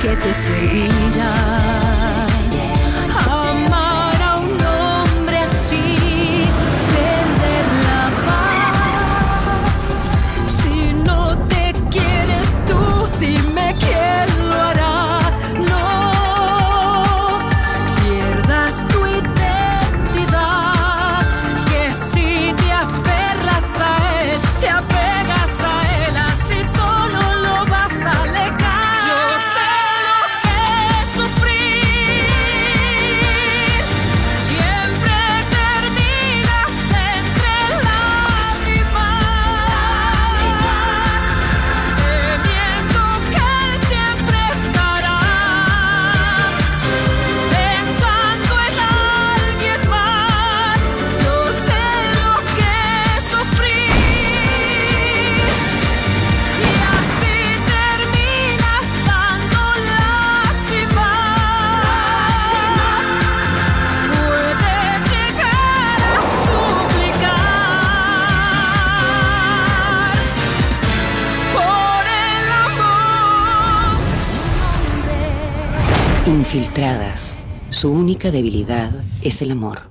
que te servirá. Infiltradas, su única debilidad es el amor.